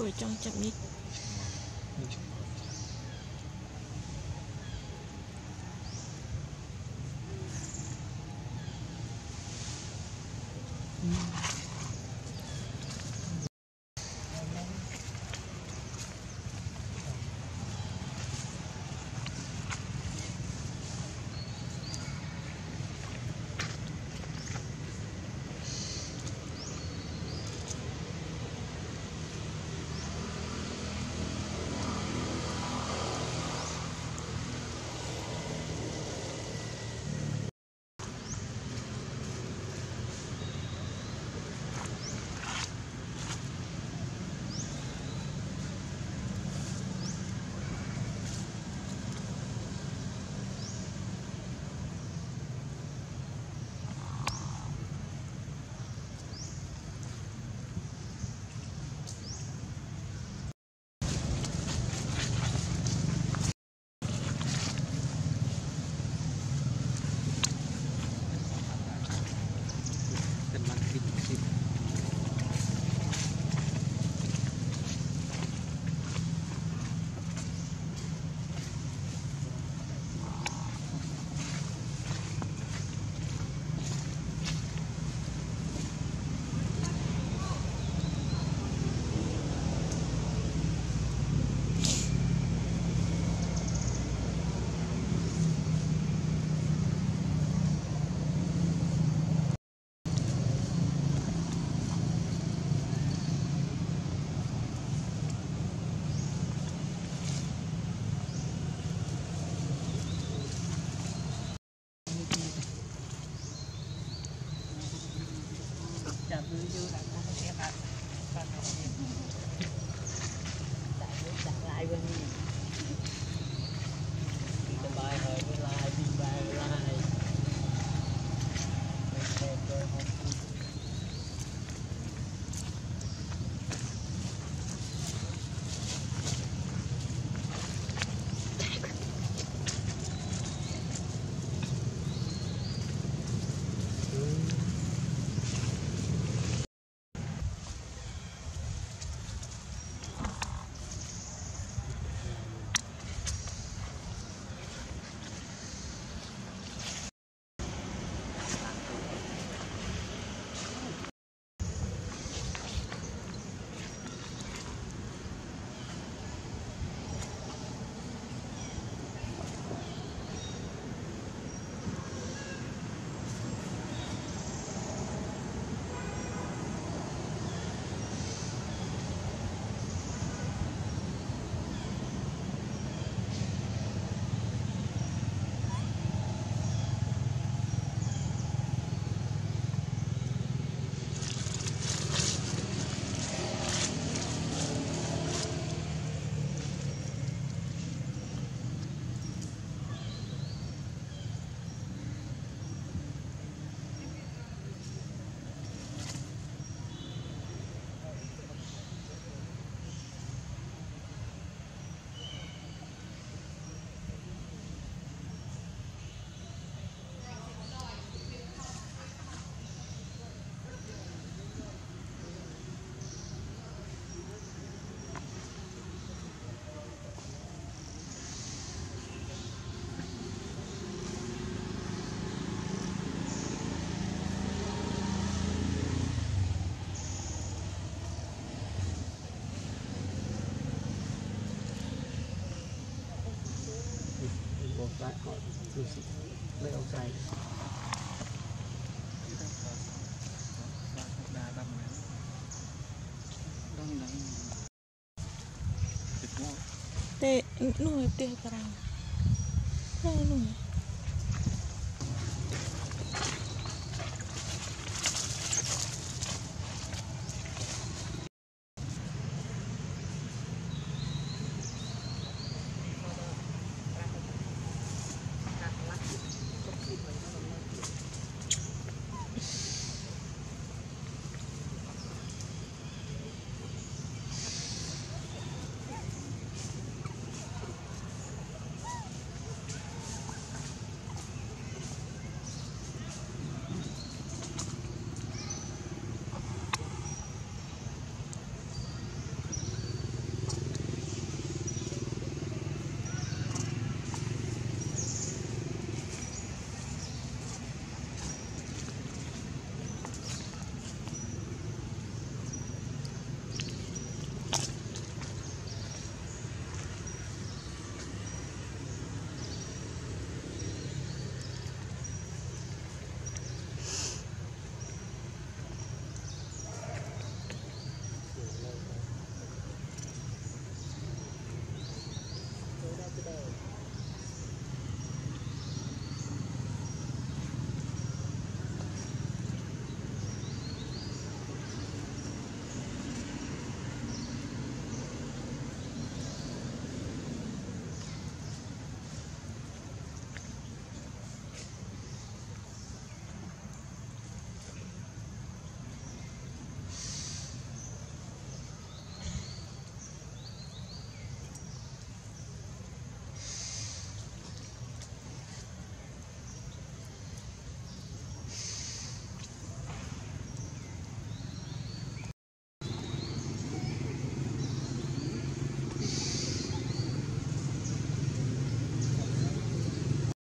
của trong chậm nít lấy ông xài tê nuôi tê cái